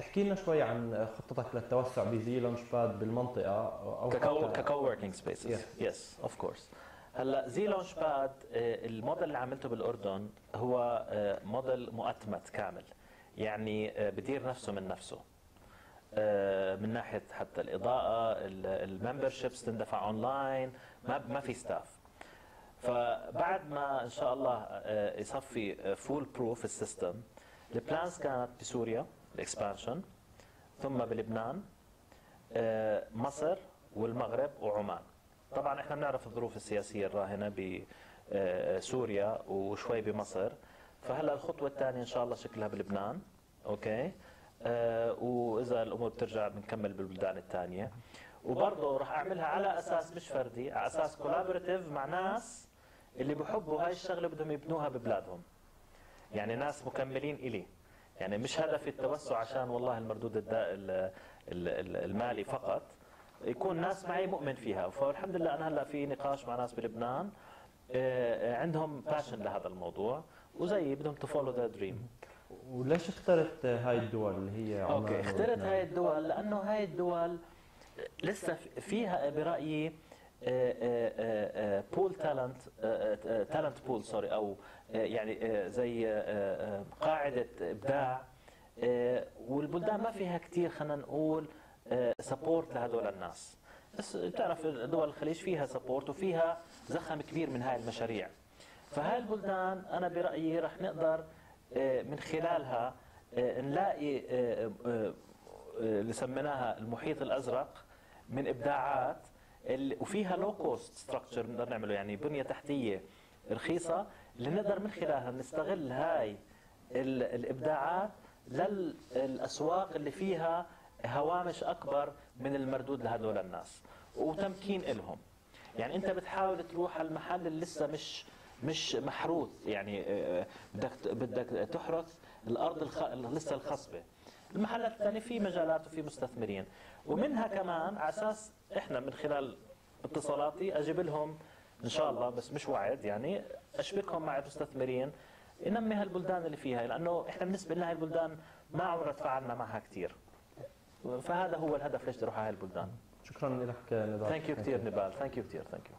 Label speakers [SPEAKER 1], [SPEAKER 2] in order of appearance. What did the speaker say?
[SPEAKER 1] احكي لنا شوي عن خطتك للتوسع ب Zee Launchpad بالمنطقة أو
[SPEAKER 2] ك co- ك co-working spaces yes of course هلا Zee Launchpad ال model اللي عملته بالأردن هو آه، موديل مؤتمت كامل. يعني آه، بدير نفسه من نفسه. آه، من ناحية حتى الإضاءة ال memberships تندفع اونلاين ما ما في staff فبعد ما إن شاء الله يصفي foolproof ال system ال plans كانت بسوريا. ال expansion ثم بلبنان مصر والمغرب وعمان. طبعا إحنا بنعرف الظروف السياسية الراهنة بسوريا وشوي بمصر. فهلأ الخطوة الثانية إن شاء الله شكلها بلبنان okay؟ آه وإذا الأمور بترجع بنكمل بالبلدان الثانية. وبرضه راح أعملها على أساس مش فردي على أساس collaborative مع ناس اللي بحبوا هاي الشغلة بدهم يبنوها ببلادهم. يعني ناس مكملين إلي. يعني مش هدفي التوسع عشان والله المردود المالي فقط يكون ناس معي مؤمن فيها. فالحمد لله أنا هلأ في نقاش مع ناس بلبنان آه، عندهم passion لهذا الموضوع. وزي بدهم ت follow the dream.
[SPEAKER 1] وليش اخترت هاي الدول اللي هي
[SPEAKER 2] أوكي اخترت هاي الدول لأنه هاي الدول لسه فيها برأيي pool talent talent pool sorry أو آه، يعني آه، زي قاعدة إبداع. والبلدان ما فيها كثير خلينا نقول support لهدول الناس. بس تعرف دول الخليج فيها support وفيها زخم كبير من هاي المشاريع. فهاي البلدان أنا برأيي رح نقدر آه، من خلالها آه، نلاقي آه، اللي سميناها المحيط الأزرق من إبداعات. وفيها low cost structure بنقدر نعمله يعني بنية تحتية رخيصة اللي نقدر من خلالها نستغل هاي الإبداعات للأسواق اللي فيها هوامش أكبر من المردود لهذول الناس وتمكين لهم يعني أنت بتحاول تروح على المحل اللي لسه مش مش محروث يعني آه، بدك بدك تحرث الأرض. لسه الخصبة المحلات الثانية في مجالات وفي مستثمرين. ومنها كمان على أساس إحنا من خلال اتصالاتي أجيب لهم إن شاء الله بس مش وعد يعني أشبكهم مع المستثمرين ينمي هالبلدان اللي فيها لأنه إحنا بالنسبة لنا هاي البلدان ما عمرنا تفاعلنا معها كثير فهذا هو الهدف ليش تروح على هاي البلدان
[SPEAKER 1] شكرا لك نضال
[SPEAKER 2] thank you كثير نبال. thank you كثير thank you